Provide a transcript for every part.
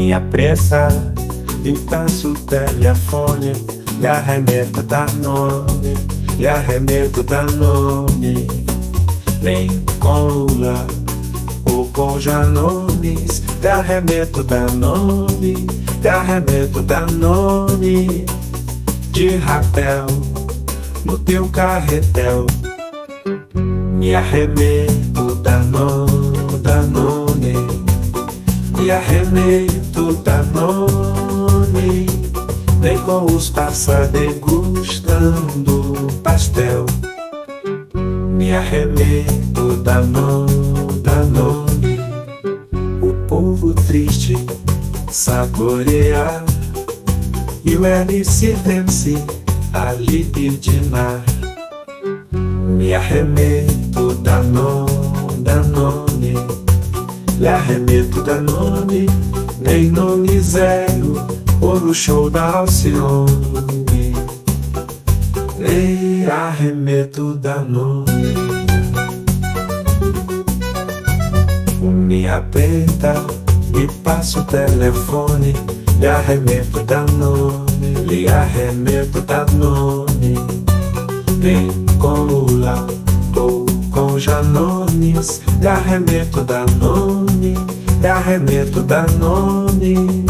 minha pressa e passo o telefone e arremeto da nome e arremeto da nome vem com Lula ou com Janones e arremeto da nome e arremeto da nome de rapel no teu carretel me arremeto da nome da nome me arremeto nome vem com os passa degustando pastel. Me arremeto da nome da nome. O povo triste saborear e o LC vence a libidinar Me arremeto da nome, da nome. Me arremeto da nome Nem nome zero Ou no show da Alcione. Me arremeto da nome Me aperta e passa o telefone. Lhe arremeto da nome, lhe arremeto da nome Vem com Lula ou com Janones Lhe arremeto da nome, lhe arremeto da nome.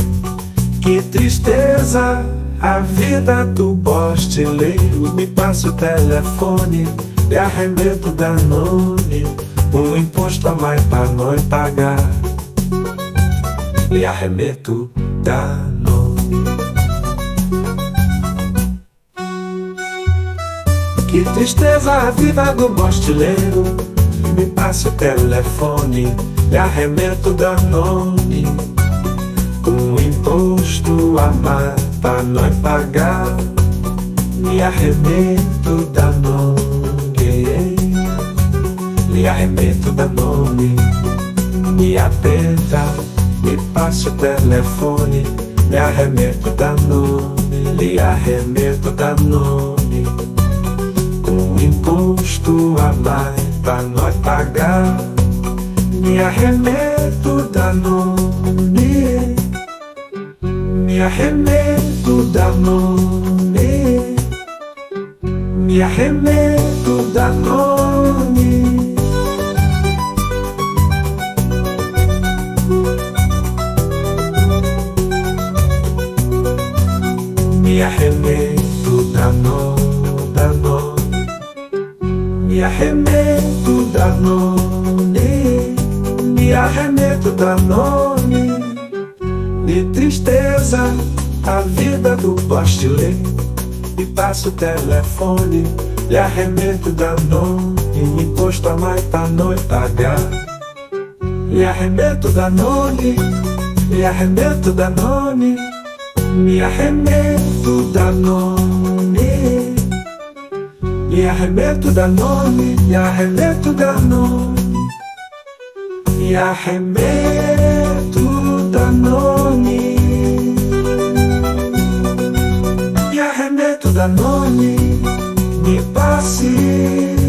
Que tristeza a vida do postileiro Me passa o telefone, lhe arremeto da nome. Um imposto a mais pra nós pagar. Lhe arremeto da nome. Que tristeza a vida do mostileiro Me passe o telefone Lhe arremeto da nome. Um imposto a mais pra nós pagar Me arremeto da nome. Lhe arremeto da nome. Me aperta me passe o telefone, me arremeto da nome, lhe arremeto da nome. Um imposto a mais pra nós pagar, me arremeto da nome, me arremeto da nome, me arremeto da nome. Me arremeto da nome Me arremeto da nome Me arremeto da nome. De tristeza a vida do postile E passo o telefone Lhe arremeto da nome. Imposto a mais pra nós pagar. Lhe arremeto da nome Me arremeto da nome. Me arremeto da nome e arremeto da nome, e arremeto da nome. E arremeto da nome. E arremeto da nome. Me passe